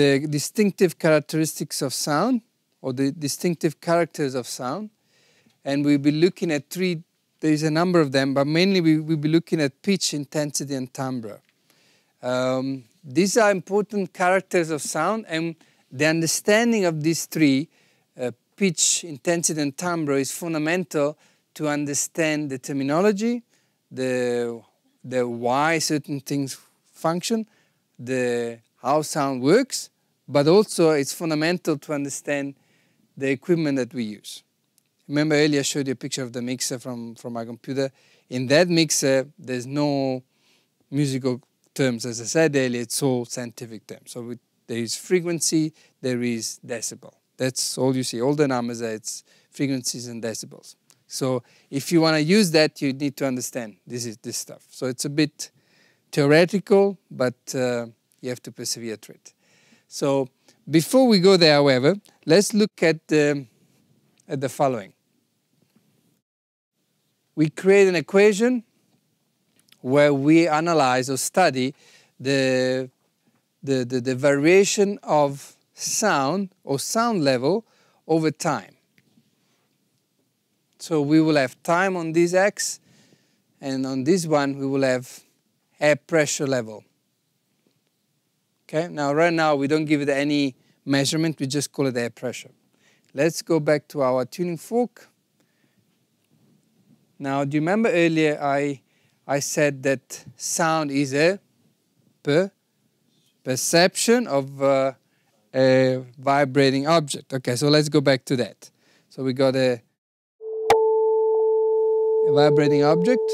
the distinctive characteristics of sound or the distinctive characters of sound. And we'll be looking at three, there's a number of them, but mainly we will be looking at pitch, intensity, and timbre. Um, these are important characters of sound, and the understanding of these three, uh, pitch, intensity, and timbre, is fundamental to understand the terminology, the, the why certain things function, the how sound works, but also it's fundamental to understand the equipment that we use. Remember earlier I showed you a picture of the mixer from, from my computer. In that mixer, there's no musical terms. As I said earlier, it's all scientific terms. So there is frequency, there is decibel. That's all you see. All the numbers are it's frequencies and decibels. So if you want to use that, you need to understand this is this stuff. So it's a bit theoretical, but uh, you have to persevere through it. So before we go there, however, let's look at the, at the following. We create an equation where we analyze or study the, the, the, the variation of sound or sound level over time. So we will have time on this x, and on this one we will have air pressure level. Okay, now right now we don't give it any measurement, we just call it air pressure. Let's go back to our tuning fork. Now, do you remember earlier I, I said that sound is a per perception of uh, a vibrating object. Okay, so let's go back to that. So we got a a vibrating object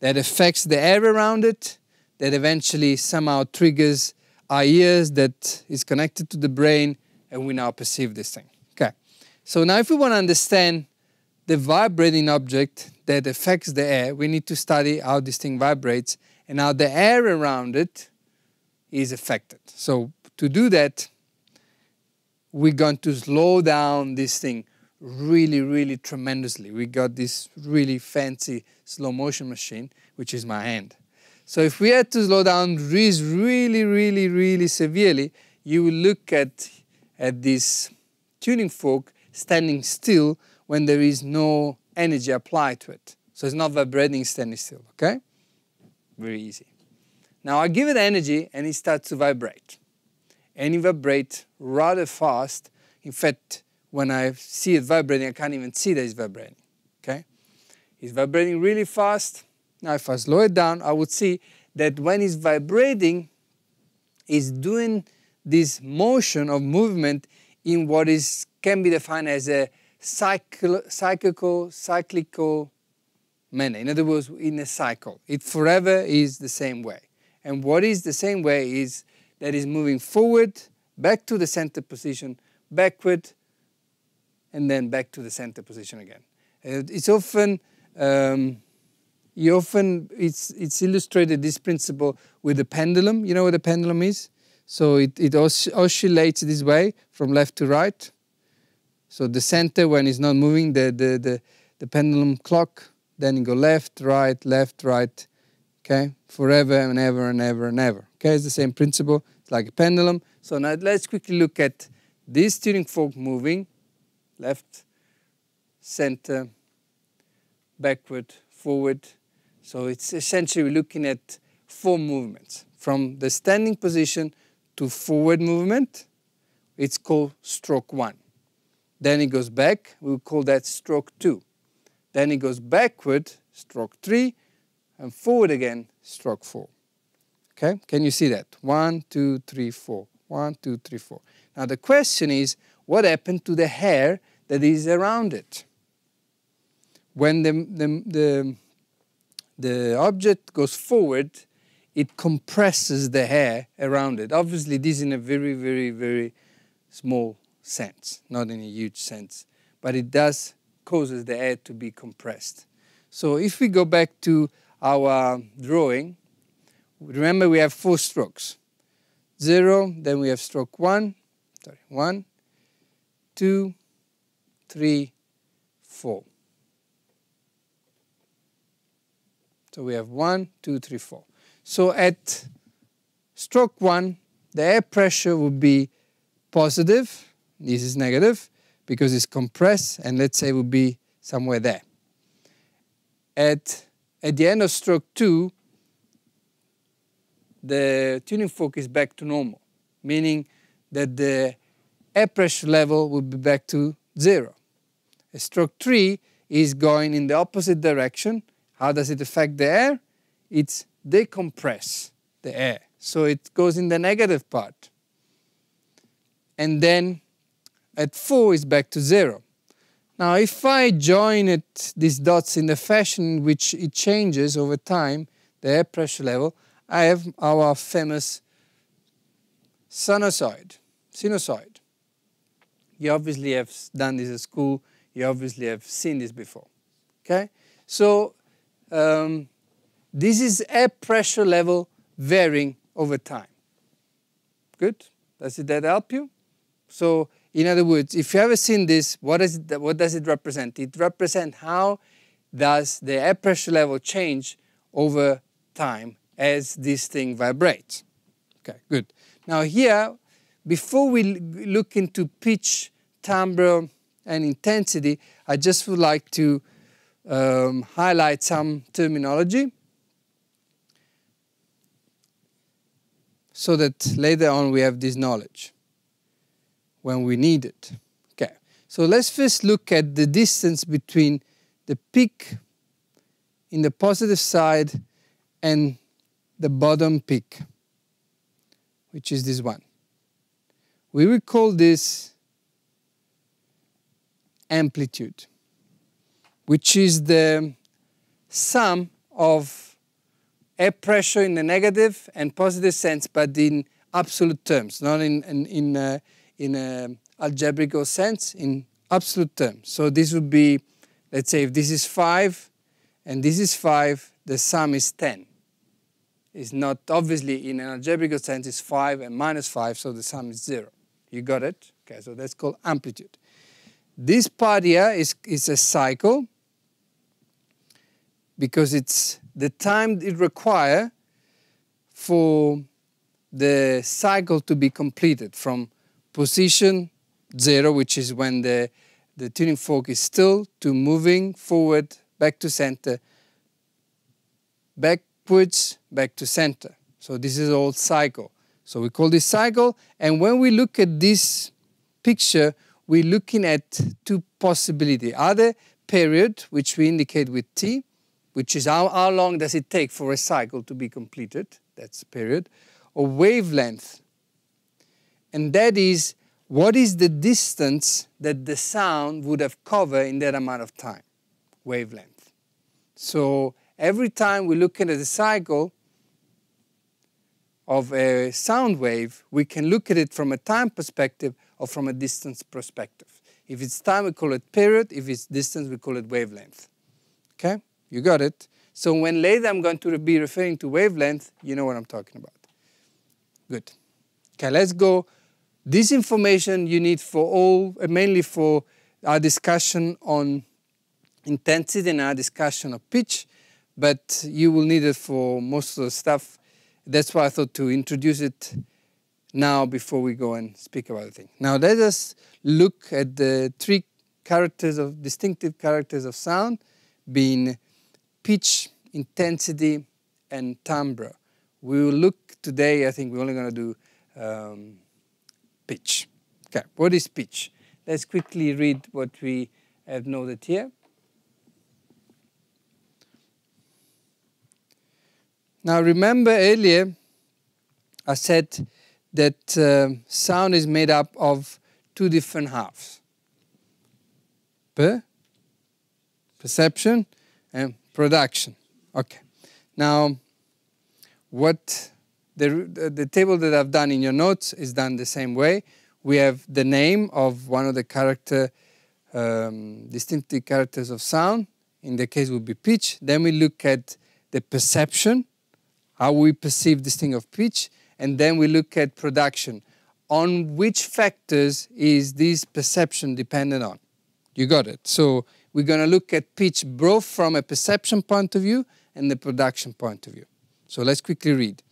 that affects the air around it, that eventually somehow triggers our ears that is connected to the brain, and we now perceive this thing. Okay. So now if we want to understand the vibrating object that affects the air, we need to study how this thing vibrates and how the air around it is affected. So to do that, we're going to slow down this thing really, really tremendously. We got this really fancy slow motion machine, which is my hand. So if we had to slow down really, really, really severely, you will look at, at this tuning fork standing still when there is no energy applied to it. So it's not vibrating standing still, okay? Very easy. Now I give it energy and it starts to vibrate. And it vibrates rather fast. In fact, when I see it vibrating, I can't even see that it's vibrating. Okay? It's vibrating really fast. Now, if I slow it down, I would see that when it's vibrating, it's doing this motion of movement in what is can be defined as a cycle, cyclical, cyclical manner. In other words, in a cycle. It forever is the same way. And what is the same way is that is moving forward, back to the center position, backward, and then back to the center position again. Uh, it's often um, you often it's it's illustrated this principle with the pendulum. You know what a pendulum is? So it, it os oscillates this way from left to right. So the center when it's not moving, the the the, the pendulum clock, then you go left, right, left, right, okay, forever and ever and ever and ever. Okay, it's the same principle. It's like a pendulum. So now let's quickly look at this tuning fork moving left, center, backward, forward. So it's essentially looking at four movements. From the standing position to forward movement, it's called stroke one. Then it goes back, we'll call that stroke two. Then it goes backward, stroke three, and forward again, stroke four. Okay, can you see that? One, two, three, four. One, two, three, four. Now the question is, what happened to the hair that is around it. When the, the, the, the object goes forward, it compresses the hair around it. Obviously, this in a very, very, very small sense, not in a huge sense, but it does causes the hair to be compressed. So if we go back to our drawing, remember we have four strokes. Zero, then we have stroke one, sorry, one, two, three, four. So we have one, two, three, four. So at stroke one, the air pressure would be positive, this is negative, because it's compressed, and let's say it would be somewhere there. At, at the end of stroke two, the tuning fork is back to normal, meaning that the air pressure level will be back to zero. Stroke three is going in the opposite direction. How does it affect the air? It decompress the air. So it goes in the negative part. And then at 4 is back to 0. Now if I join it, these dots in the fashion in which it changes over time, the air pressure level, I have our famous sinusoid. sinusoid. You obviously have done this at school. You obviously have seen this before. Okay? So um, this is air pressure level varying over time. Good? Does it that help you? So in other words, if you ever seen this, what, is it, what does it represent? It represents how does the air pressure level change over time as this thing vibrates. Okay, good. Now here, before we look into pitch, timbre, and intensity, I just would like to um, highlight some terminology so that later on we have this knowledge when we need it. Okay, so let's first look at the distance between the peak in the positive side and the bottom peak, which is this one. We will call this amplitude, which is the sum of air pressure in the negative and positive sense, but in absolute terms, not in, in, in uh, in algebraic sense in absolute terms. So this would be, let's say if this is 5 and this is 5, the sum is 10. It's not, obviously in an algebraic sense it's 5 and minus 5, so the sum is 0. You got it? Okay, so that's called amplitude. This part here is, is a cycle because it's the time it requires for the cycle to be completed from position zero, which is when the, the tuning fork is still, to moving forward, back to center, backwards, back to center. So this is all cycle. So we call this cycle, and when we look at this picture, we're looking at two possibilities. Either period, which we indicate with t, which is how, how long does it take for a cycle to be completed, that's period, or wavelength, and that is what is the distance that the sound would have covered in that amount of time, wavelength. So every time we look at the cycle of a sound wave, we can look at it from a time perspective or from a distance perspective. If it's time, we call it period. If it's distance, we call it wavelength. Okay? You got it? So when later I'm going to be referring to wavelength, you know what I'm talking about. Good. Okay, let's go this information you need for all, uh, mainly for our discussion on intensity and our discussion of pitch, but you will need it for most of the stuff. That's why I thought to introduce it now before we go and speak about the thing. Now let us look at the three characters of distinctive characters of sound, being pitch, intensity, and timbre. We will look today. I think we're only going to do um, pitch. Okay, what is pitch? Let's quickly read what we have noted here. Now remember earlier I said that uh, sound is made up of two different halves. Per, perception and production. Okay. Now what the, the table that I've done in your notes is done the same way. We have the name of one of the character, um, distinctive characters of sound. In the case would be pitch. Then we look at the perception, how we perceive this thing of pitch. And then we look at production. On which factors is this perception dependent on? You got it. So we're going to look at pitch both from a perception point of view and the production point of view. So let's quickly read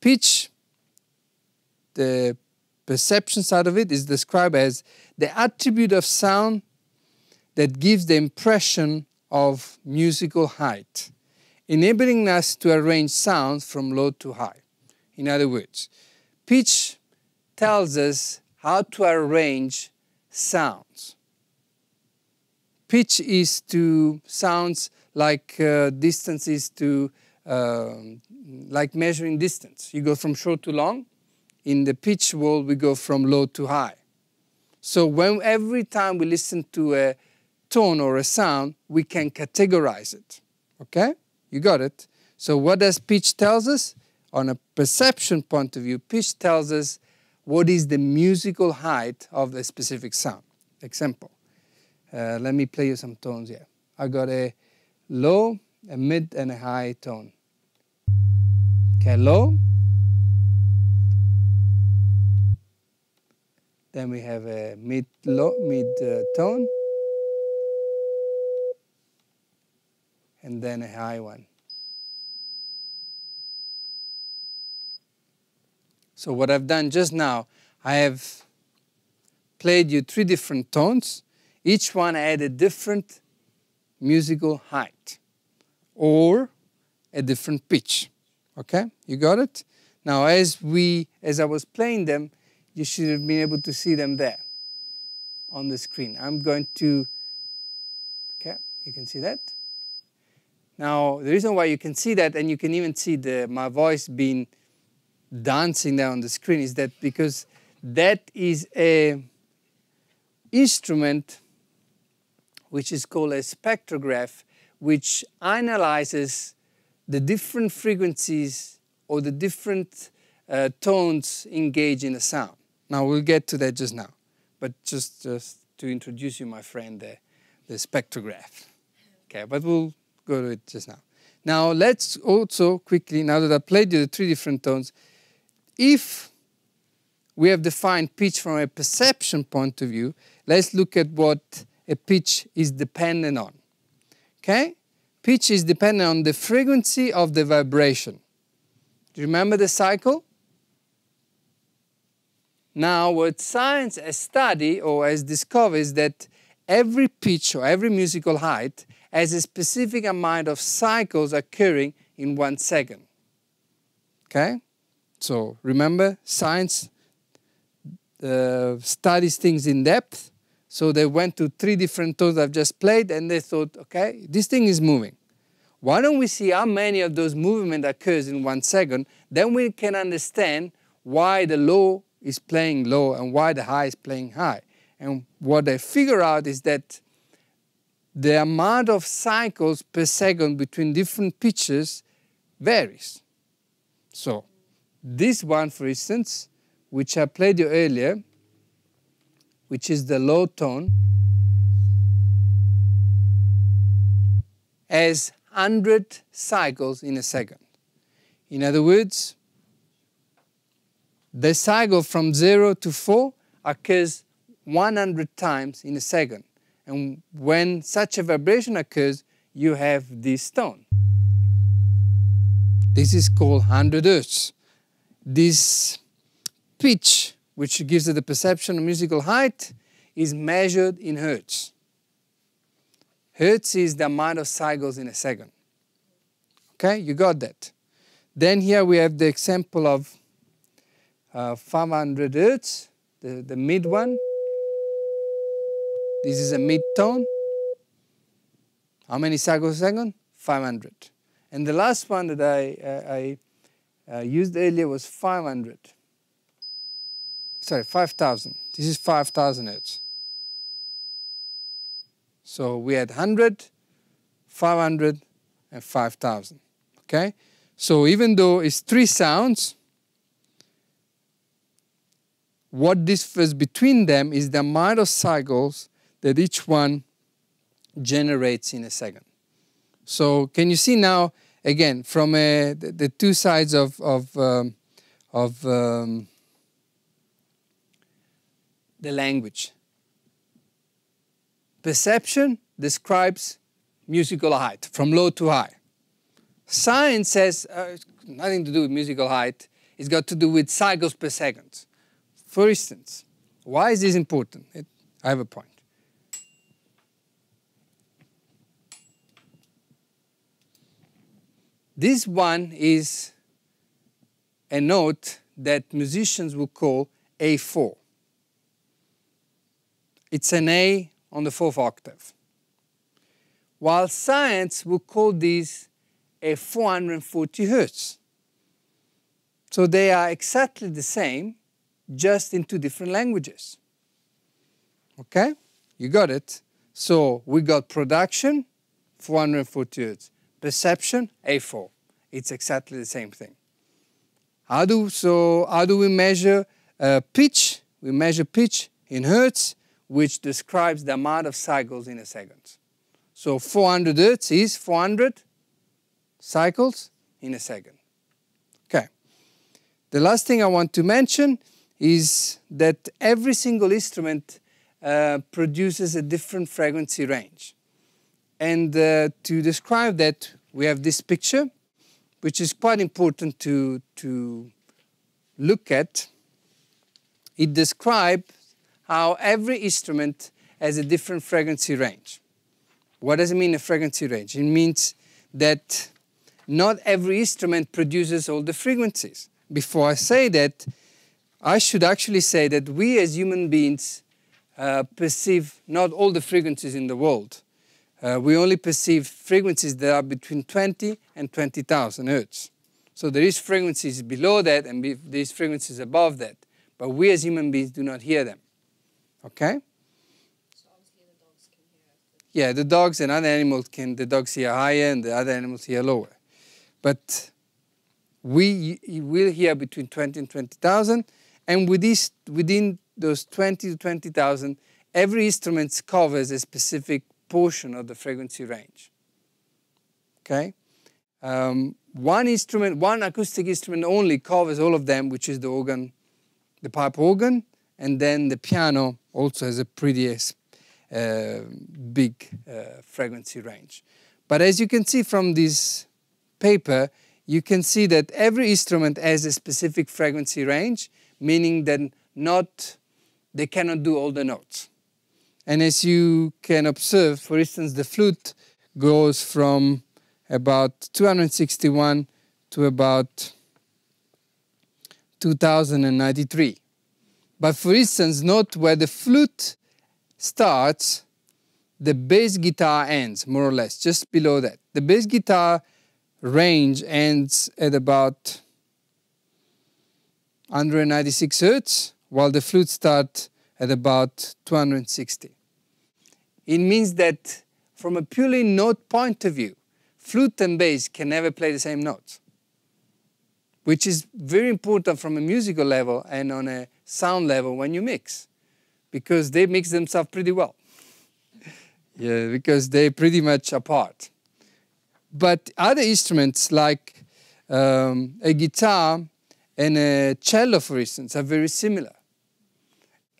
pitch the perception side of it is described as the attribute of sound that gives the impression of musical height, enabling us to arrange sounds from low to high. In other words, pitch tells us how to arrange sounds. Pitch is to sounds like uh, distances to uh, like measuring distance. You go from short to long. In the pitch world, we go from low to high. So when every time we listen to a tone or a sound, we can categorize it. Okay? You got it? So what does pitch tells us? On a perception point of view, pitch tells us what is the musical height of a specific sound. Example. Uh, let me play you some tones here. I got a low, a mid, and a high tone. Okay, low. Then we have a mid low mid uh, tone, and then a high one. So what I've done just now, I have played you three different tones. Each one had a different musical height or a different pitch. Okay, you got it? Now, as we, as I was playing them, you should have been able to see them there on the screen. I'm going to, okay, you can see that. Now, the reason why you can see that, and you can even see the my voice being dancing there on the screen, is that because that is a instrument which is called a spectrograph, which analyzes the different frequencies or the different uh, tones engaged in a sound. Now we'll get to that just now, but just, just to introduce you, my friend, the, the spectrograph. Okay, but we'll go to it just now. Now let's also quickly, now that I played you the three different tones, if we have defined pitch from a perception point of view, let's look at what a pitch is dependent on. Okay? Pitch is dependent on the frequency of the vibration. Do you remember the cycle? Now, what science has studied or has discovered is that every pitch or every musical height has a specific amount of cycles occurring in one second. Okay? So remember, science uh, studies things in depth so they went to three different tones I've just played and they thought, okay, this thing is moving. Why don't we see how many of those movement occurs in one second? Then we can understand why the low is playing low and why the high is playing high. And what they figure out is that the amount of cycles per second between different pitches varies. So this one, for instance, which I played you earlier, which is the low tone, as 100 cycles in a second. In other words, the cycle from 0 to 4 occurs 100 times in a second. And when such a vibration occurs, you have this tone. This is called 100 Hertz. This pitch which gives it the perception of musical height, is measured in hertz. Hertz is the amount of cycles in a second. Okay, you got that. Then here we have the example of uh, 500 hertz, the, the mid one. This is a mid tone. How many cycles a second? 500. And the last one that I, uh, I uh, used earlier was 500 sorry, 5,000. This is 5,000 hertz. So we had 100, 500, and 5,000. Okay? So even though it's three sounds, what differs between them is the amount of cycles that each one generates in a second. So can you see now, again, from uh, the, the, two sides of, of, um, of um, the language. Perception describes musical height from low to high. Science says uh, nothing to do with musical height. it's got to do with cycles per second. For instance, why is this important? It, I have a point. This one is a note that musicians will call A4. It's an A on the fourth octave. While science will call this a 440 hertz. So they are exactly the same, just in two different languages. Okay? You got it? So we got production, 440 hertz. Perception, A4. It's exactly the same thing. How do, so how do we measure uh, pitch? We measure pitch in hertz, which describes the amount of cycles in a second. So 400 hertz is 400 cycles in a second. Okay. The last thing I want to mention is that every single instrument uh, produces a different frequency range. And uh, to describe that, we have this picture, which is quite important to, to look at. It describes how every instrument has a different frequency range. What does it mean, a frequency range? It means that not every instrument produces all the frequencies. Before I say that, I should actually say that we as human beings uh, perceive not all the frequencies in the world. Uh, we only perceive frequencies that are between 20 and 20,000 hertz. So there is frequencies below that and there is frequencies above that. But we as human beings do not hear them. Okay? Yeah, the dogs and other animals can, the dogs hear higher and the other animals hear lower. But we will hear between 20 and 20,000. And with this, within those 20 to 20,000, every instrument covers a specific portion of the frequency range. Okay? Um, one instrument, one acoustic instrument only covers all of them, which is the organ, the pipe organ, and then the piano also has a pretty uh, big uh, frequency range. But as you can see from this paper, you can see that every instrument has a specific frequency range, meaning that not, they cannot do all the notes. And as you can observe, for instance, the flute goes from about 261 to about 2093. But for instance, note where the flute starts, the bass guitar ends, more or less, just below that. The bass guitar range ends at about 196 hertz, while the flute starts at about 260. It means that from a purely note point of view, flute and bass can never play the same notes, which is very important from a musical level and on a sound level when you mix, because they mix themselves pretty well. yeah, because they're pretty much apart. But other instruments like um, a guitar and a cello, for instance, are very similar.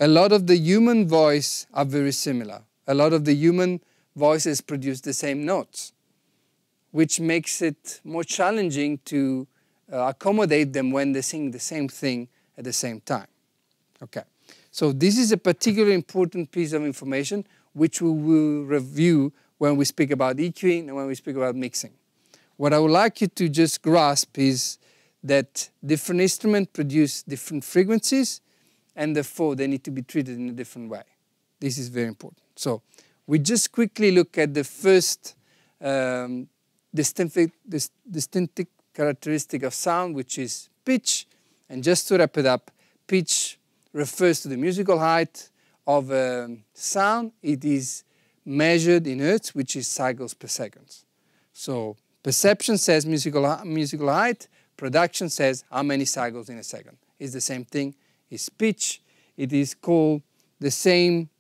A lot of the human voice are very similar. A lot of the human voices produce the same notes, which makes it more challenging to uh, accommodate them when they sing the same thing at the same time. Okay, so this is a particularly important piece of information which we will review when we speak about EQing and when we speak about mixing. What I would like you to just grasp is that different instruments produce different frequencies and therefore they need to be treated in a different way. This is very important. So we just quickly look at the first um, distinctive, distinctive characteristic of sound, which is pitch. And just to wrap it up, pitch refers to the musical height of a um, sound. It is measured in hertz, which is cycles per second. So perception says musical, musical height, production says how many cycles in a second. It's the same thing. It's pitch. It is called the same,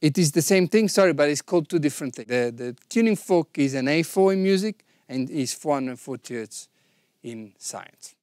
it is the same thing, sorry, but it's called two different things. The, the tuning fork is an A4 in music and is 440 hertz in science.